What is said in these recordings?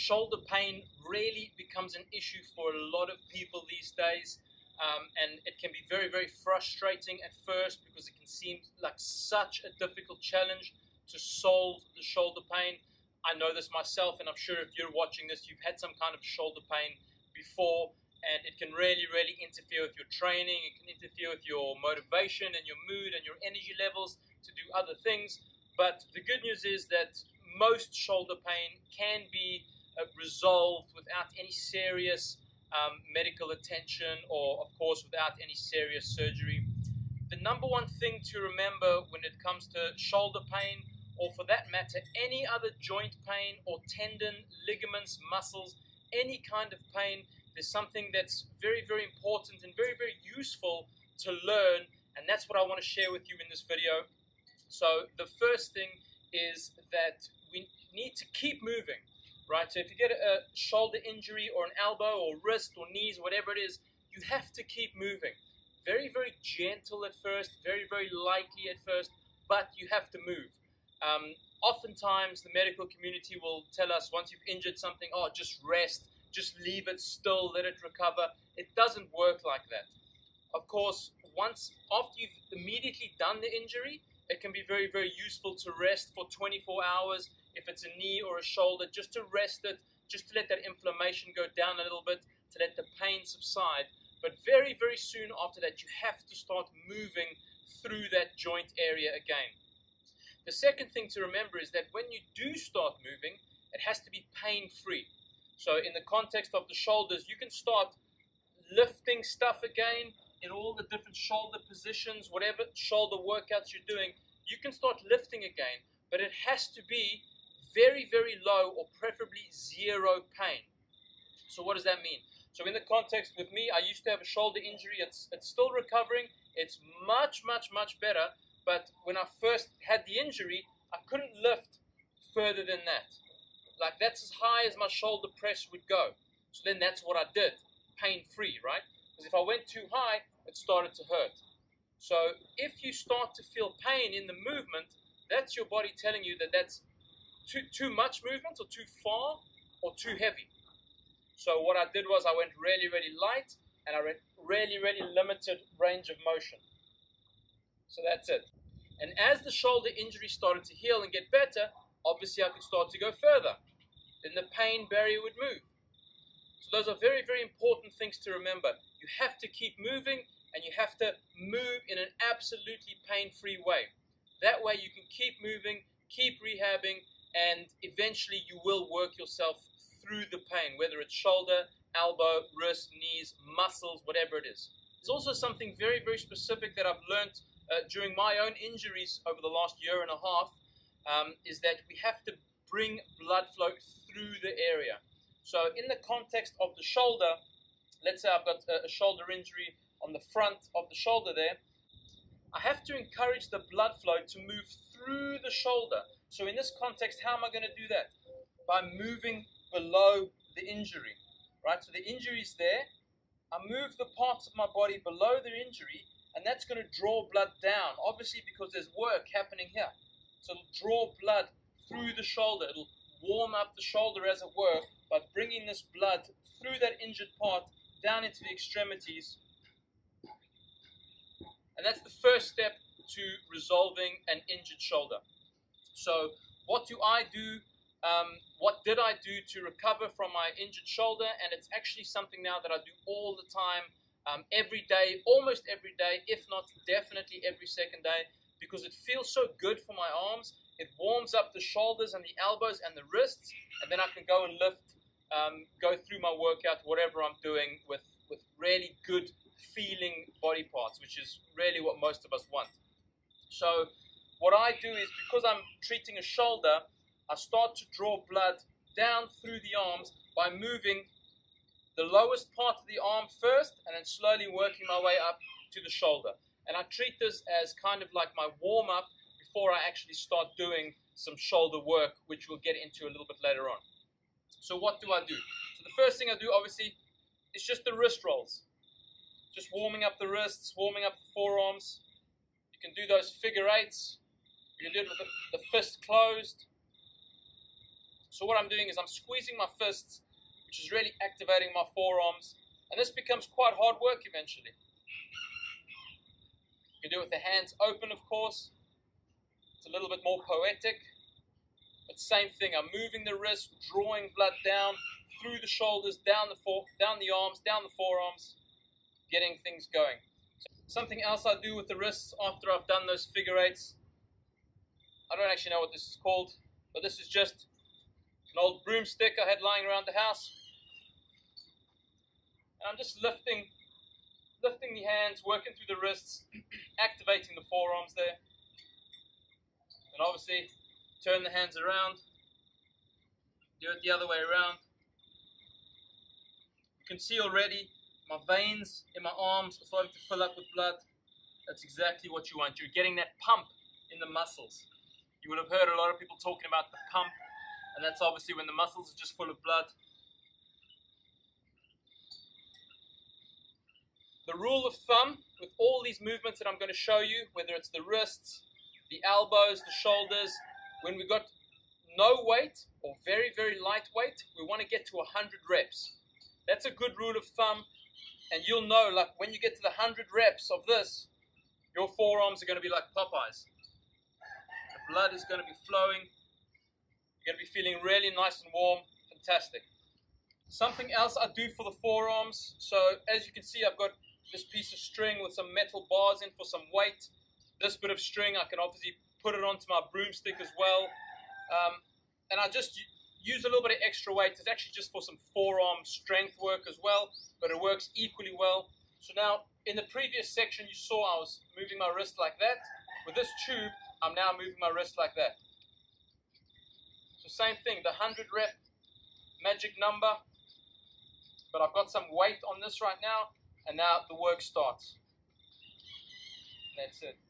shoulder pain really becomes an issue for a lot of people these days. Um, and it can be very, very frustrating at first because it can seem like such a difficult challenge to solve the shoulder pain. I know this myself, and I'm sure if you're watching this, you've had some kind of shoulder pain before, and it can really, really interfere with your training. It can interfere with your motivation and your mood and your energy levels to do other things. But the good news is that most shoulder pain can be resolved without any serious um, medical attention or, of course, without any serious surgery. The number one thing to remember when it comes to shoulder pain, or for that matter, any other joint pain or tendon, ligaments, muscles, any kind of pain, there's something that's very, very important and very, very useful to learn, and that's what I want to share with you in this video. So, the first thing is that we need to keep moving right? So if you get a shoulder injury or an elbow or wrist or knees, whatever it is, you have to keep moving. Very, very gentle at first, very, very lightly at first, but you have to move. Um, oftentimes, the medical community will tell us once you've injured something, oh, just rest, just leave it still, let it recover. It doesn't work like that. Of course, once after you've immediately done the injury, it can be very, very useful to rest for 24 hours if it's a knee or a shoulder, just to rest it, just to let that inflammation go down a little bit, to let the pain subside. But very, very soon after that, you have to start moving through that joint area again. The second thing to remember is that when you do start moving, it has to be pain free. So, in the context of the shoulders, you can start lifting stuff again in all the different shoulder positions, whatever shoulder workouts you're doing, you can start lifting again, but it has to be very, very low or preferably zero pain. So what does that mean? So in the context with me, I used to have a shoulder injury. It's, it's still recovering. It's much, much, much better. But when I first had the injury, I couldn't lift further than that. Like that's as high as my shoulder press would go. So then that's what I did, pain free, right? Because if I went too high, it started to hurt. So if you start to feel pain in the movement, that's your body telling you that that's too, too much movement or too far or too heavy. So what I did was I went really, really light and I went really, really limited range of motion. So that's it. And as the shoulder injury started to heal and get better, obviously I could start to go further. Then the pain barrier would move. So those are very, very important things to remember. You have to keep moving and you have to move in an absolutely pain-free way. That way you can keep moving, keep rehabbing, and eventually you will work yourself through the pain, whether it's shoulder, elbow, wrist, knees, muscles, whatever it is. There's also something very, very specific that I've learned uh, during my own injuries over the last year and a half um, is that we have to bring blood flow through the area. So, in the context of the shoulder, let's say I've got a, a shoulder injury on the front of the shoulder there, I have to encourage the blood flow to move through the shoulder. So in this context, how am I going to do that? By moving below the injury, right? So the injury is there. I move the parts of my body below the injury, and that's going to draw blood down, obviously because there's work happening here. So it'll draw blood through the shoulder. It'll warm up the shoulder, as it were, by bringing this blood through that injured part down into the extremities. And that's the first step to resolving an injured shoulder. So, what do I do? Um, what did I do to recover from my injured shoulder? And it's actually something now that I do all the time, um, every day, almost every day, if not definitely every second day, because it feels so good for my arms. It warms up the shoulders and the elbows and the wrists, and then I can go and lift, um, go through my workout, whatever I'm doing, with, with really good feeling body parts, which is really what most of us want. So, what I do is because I'm treating a shoulder, I start to draw blood down through the arms by moving the lowest part of the arm first and then slowly working my way up to the shoulder. And I treat this as kind of like my warm up before I actually start doing some shoulder work, which we'll get into a little bit later on. So, what do I do? So, the first thing I do, obviously, is just the wrist rolls. Just warming up the wrists, warming up the forearms. You can do those figure eights you do it with the, fist closed. So what I'm doing is I'm squeezing my fists, which is really activating my forearms, and this becomes quite hard work eventually. You can do it with the hands open, of course. It's a little bit more poetic. But same thing, I'm moving the wrist, drawing blood down through the shoulders, down the fore, down the arms, down the forearms, getting things going. So something else I do with the wrists after I've done those figure eights, I don't actually know what this is called, but this is just an old broomstick I had lying around the house. And I'm just lifting, lifting the hands, working through the wrists, activating the forearms there. And obviously, turn the hands around, do it the other way around. You can see already my veins in my arms are starting to fill up with blood. That's exactly what you want. You're getting that pump in the muscles. You would have heard a lot of people talking about the pump, and that's obviously when the muscles are just full of blood. The rule of thumb with all these movements that I'm going to show you, whether it's the wrists, the elbows, the shoulders, when we've got no weight or very, very light weight, we want to get to 100 reps. That's a good rule of thumb. And you'll know, like, when you get to the 100 reps of this, your forearms are going to be like Popeyes. Blood is going to be flowing. You're going to be feeling really nice and warm. Fantastic. Something else I do for the forearms. So, as you can see, I've got this piece of string with some metal bars in for some weight. This bit of string, I can obviously put it onto my broomstick as well. Um, and I just use a little bit of extra weight. It's actually just for some forearm strength work as well, but it works equally well. So now, in the previous section, you saw I was moving my wrist like that. With this tube, I'm now moving my wrist like that. So same thing, the 100 rep magic number, but I've got some weight on this right now, and now the work starts. That's it.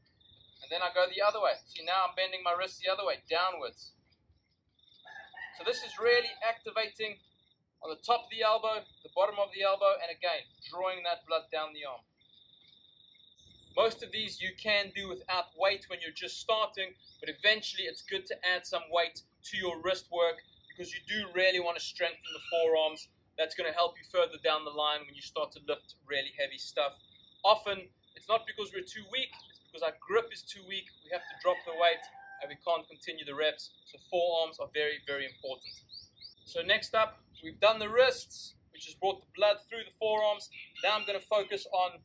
And then I go the other way. See, now I'm bending my wrist the other way, downwards. So this is really activating on the top of the elbow, the bottom of the elbow, and again, drawing that blood down the arm. Most of these you can do without weight when you're just starting, but eventually it's good to add some weight to your wrist work because you do really want to strengthen the forearms. That's going to help you further down the line when you start to lift really heavy stuff. Often, it's not because we're too weak, it's because our grip is too weak, we have to drop the weight and we can't continue the reps. So forearms are very, very important. So next up, we've done the wrists, which has brought the blood through the forearms. Now I'm going to focus on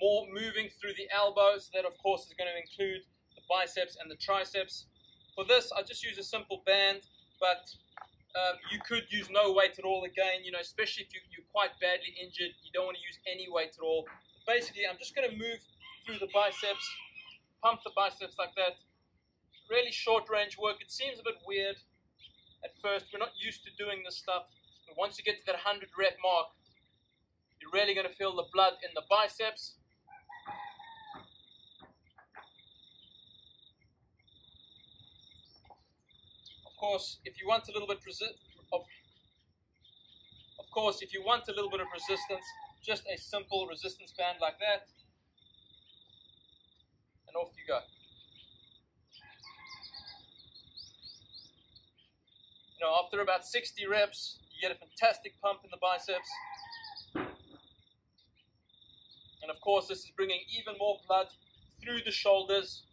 more moving through the elbows. That, of course, is going to include the biceps and the triceps. For this, I just use a simple band, but um, you could use no weight at all again, you know, especially if you, you're quite badly injured. You don't want to use any weight at all. Basically, I'm just going to move through the biceps pump the biceps like that. Really short range work. It seems a bit weird at first. We're not used to doing this stuff. But once you get to that 100 rep mark, you're really going to feel the blood in the biceps. Course, if you want a little bit of, of course, if you want a little bit of resistance, just a simple resistance band like that and off you go. You know, after about 60 reps, you get a fantastic pump in the biceps. And of course, this is bringing even more blood through the shoulders.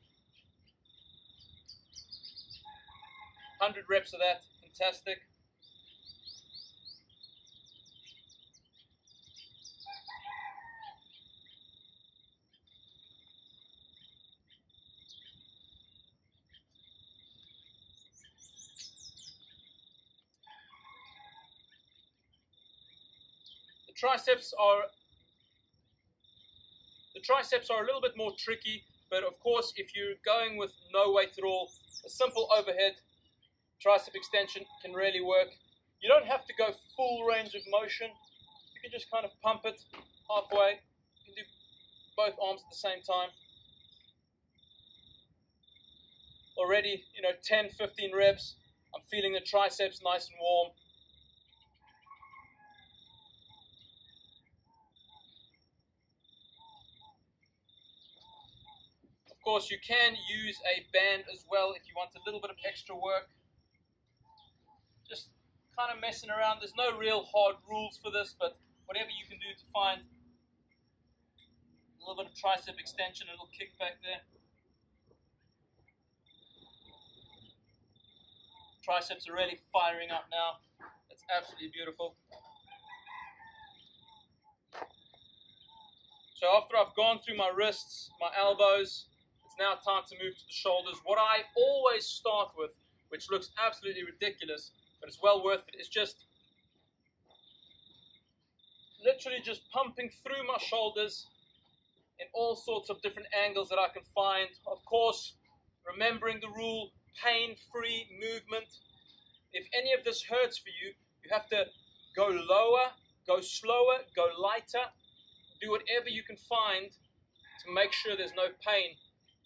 100 reps of that, fantastic. The triceps are the triceps are a little bit more tricky, but of course, if you're going with no weight at all, a simple overhead tricep extension can really work. You don't have to go full range of motion. You can just kind of pump it halfway. You can do both arms at the same time. Already, you know, 10, 15 reps. I'm feeling the triceps nice and warm. Of course, you can use a band as well if you want a little bit of extra work. Kind of messing around. There's no real hard rules for this, but whatever you can do to find a little bit of tricep extension, a little kick back there. Triceps are really firing up now. It's absolutely beautiful. So after I've gone through my wrists, my elbows, it's now time to move to the shoulders. What I always start with, which looks absolutely ridiculous, but it's well worth it. it, is just literally just pumping through my shoulders in all sorts of different angles that I can find. Of course, remembering the rule, pain-free movement. If any of this hurts for you, you have to go lower, go slower, go lighter, do whatever you can find to make sure there's no pain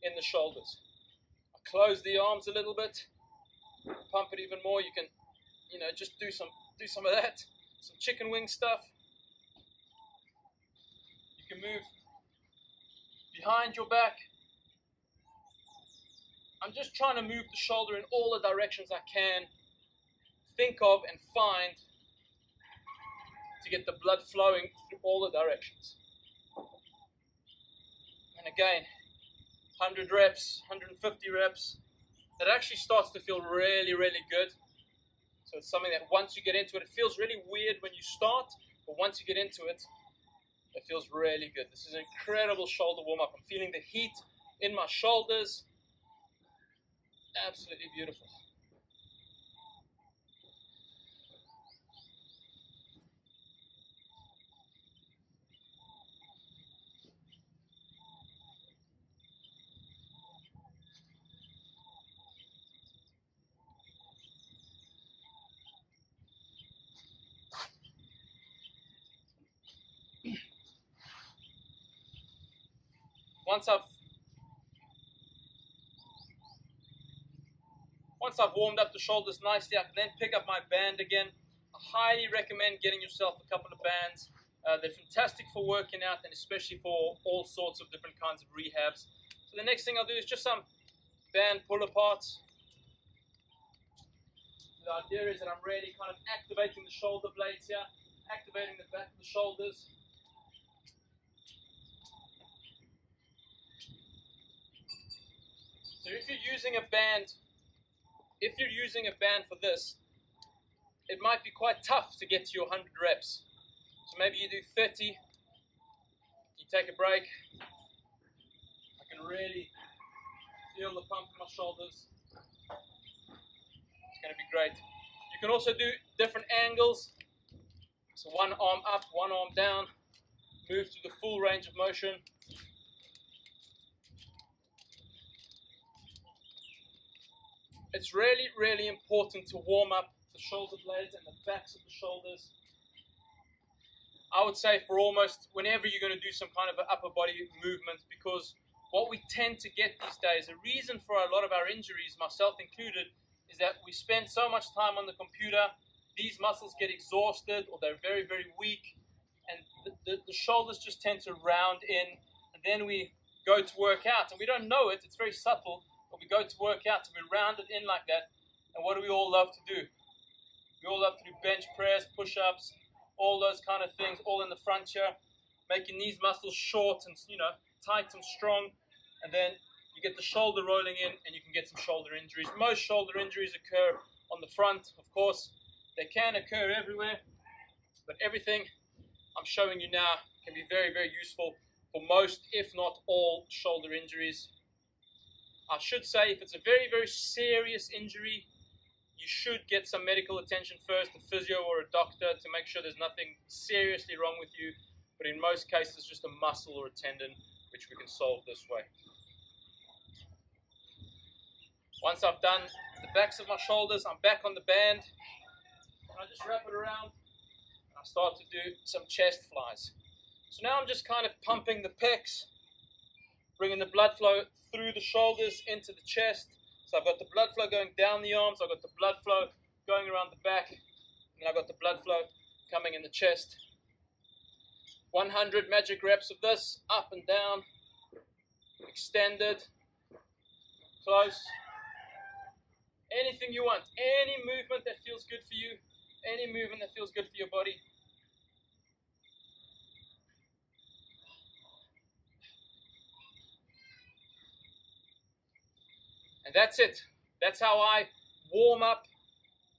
in the shoulders. I close the arms a little bit, pump it even more. You can, you know, just do some do some of that, some chicken wing stuff. You can move behind your back. I'm just trying to move the shoulder in all the directions I can think of and find to get the blood flowing through all the directions. And again, 100 reps, 150 reps, that actually starts to feel really, really good. So it's something that once you get into it, it feels really weird when you start, but once you get into it, it feels really good. This is an incredible shoulder warm up. I'm feeling the heat in my shoulders. Absolutely beautiful. Once I've once I've warmed up the shoulders nicely, I can then pick up my band again. I highly recommend getting yourself a couple of bands. Uh, they're fantastic for working out and especially for all sorts of different kinds of rehabs. So the next thing I'll do is just some band pull aparts. The idea is that I'm really kind of activating the shoulder blades here, activating the back of the shoulders. So if you're using a band, if you're using a band for this, it might be quite tough to get to your 100 reps. So maybe you do 30, you take a break. I can really feel the pump in my shoulders. It's going to be great. You can also do different angles. So one arm up, one arm down, move to the full range of motion. It's really, really important to warm up the shoulder blades and the backs of the shoulders. I would say for almost whenever you're going to do some kind of upper body movement because what we tend to get these days, the reason for a lot of our injuries, myself included, is that we spend so much time on the computer, these muscles get exhausted or they're very, very weak, and the, the, the shoulders just tend to round in, and then we go to work out, and we don't know it, it's very subtle, but we go to work out to be rounded in like that. And what do we all love to do? We all love to do bench press, push-ups, all those kind of things, all in the front here, making these muscles short and you know tight and strong. And then you get the shoulder rolling in, and you can get some shoulder injuries. Most shoulder injuries occur on the front, of course. They can occur everywhere, but everything I'm showing you now can be very, very useful for most, if not all, shoulder injuries. I should say, if it's a very, very serious injury, you should get some medical attention first, a physio or a doctor, to make sure there's nothing seriously wrong with you. But in most cases, just a muscle or a tendon, which we can solve this way. Once I've done the backs of my shoulders, I'm back on the band. And I just wrap it around. And I start to do some chest flies. So now I'm just kind of pumping the pecs, bringing the blood flow through the shoulders into the chest. So I've got the blood flow going down the arms, I've got the blood flow going around the back, and I've got the blood flow coming in the chest. 100 magic reps of this, up and down, extended, close, Anything you want, any movement that feels good for you, any movement that feels good for your body. And that's it. That's how I warm up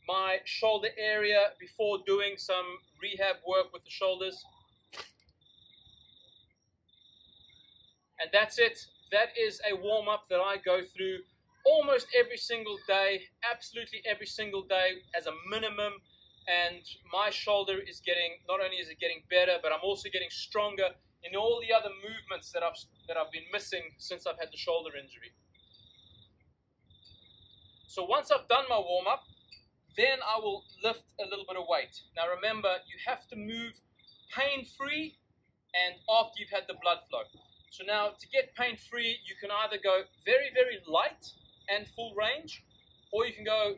my shoulder area before doing some rehab work with the shoulders. And that's it. That is a warm up that I go through almost every single day, absolutely every single day as a minimum. And my shoulder is getting, not only is it getting better, but I'm also getting stronger in all the other movements that I've, that I've been missing since I've had the shoulder injury. So once I've done my warm up, then I will lift a little bit of weight. Now remember, you have to move pain free and after you've had the blood flow. So now to get pain free, you can either go very, very light and full range, or you can go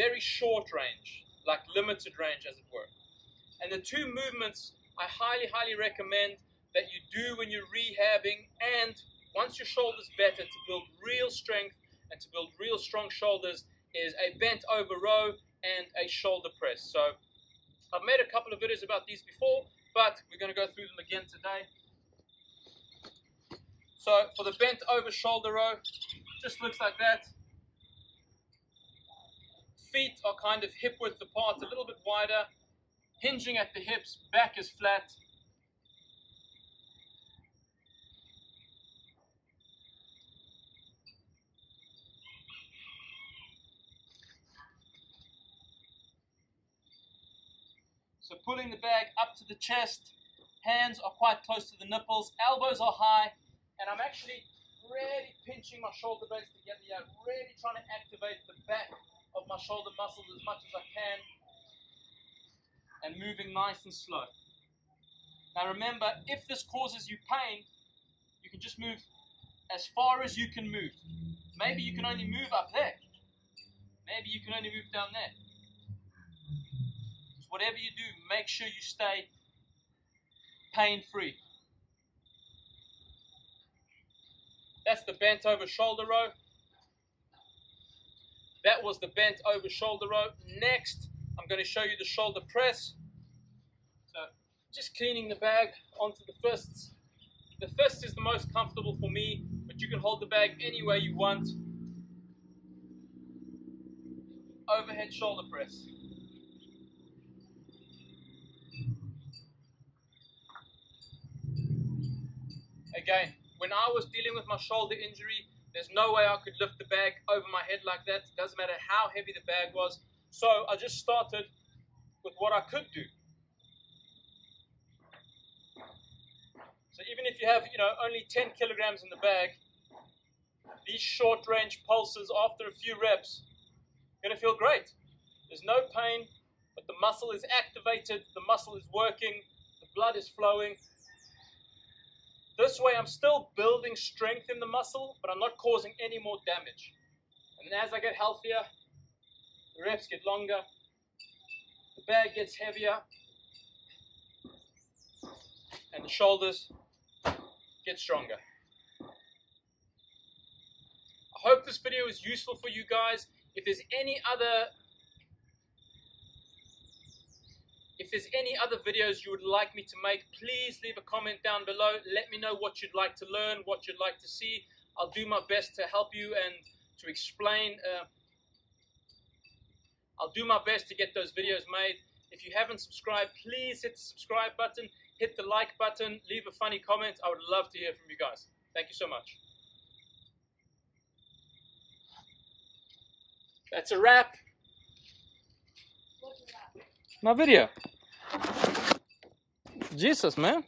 very short range, like limited range as it were. And the two movements I highly, highly recommend that you do when you're rehabbing and once your shoulder's better to build real strength and to build real strong shoulders is a bent over row and a shoulder press. So I've made a couple of videos about these before, but we're going to go through them again today. So for the bent over shoulder row, just looks like that. Feet are kind of hip width apart, a little bit wider. Hinging at the hips, back is flat, So pulling the bag up to the chest, hands are quite close to the nipples, elbows are high, and I'm actually really pinching my shoulder blades together here, really trying to activate the back of my shoulder muscles as much as I can, and moving nice and slow. Now remember, if this causes you pain, you can just move as far as you can move. Maybe you can only move up there. Maybe you can only move down there whatever you do, make sure you stay pain free. That's the bent over shoulder row. That was the bent over shoulder row. Next, I'm going to show you the shoulder press. So, just cleaning the bag onto the fists. The fist is the most comfortable for me, but you can hold the bag any way you want. Overhead shoulder press. Again, when I was dealing with my shoulder injury, there's no way I could lift the bag over my head like that. It doesn't matter how heavy the bag was. So I just started with what I could do. So even if you have, you know, only 10 kilograms in the bag, these short range pulses after a few reps, you're gonna feel great. There's no pain, but the muscle is activated, the muscle is working, the blood is flowing, this way I'm still building strength in the muscle, but I'm not causing any more damage. And as I get healthier, the reps get longer, the bag gets heavier, and the shoulders get stronger. I hope this video is useful for you guys. If there's any other If there's any other videos you would like me to make, please leave a comment down below. Let me know what you'd like to learn, what you'd like to see. I'll do my best to help you and to explain. Uh, I'll do my best to get those videos made. If you haven't subscribed, please hit the subscribe button, hit the like button, leave a funny comment. I would love to hear from you guys. Thank you so much. That's a wrap my video. Jesus, man.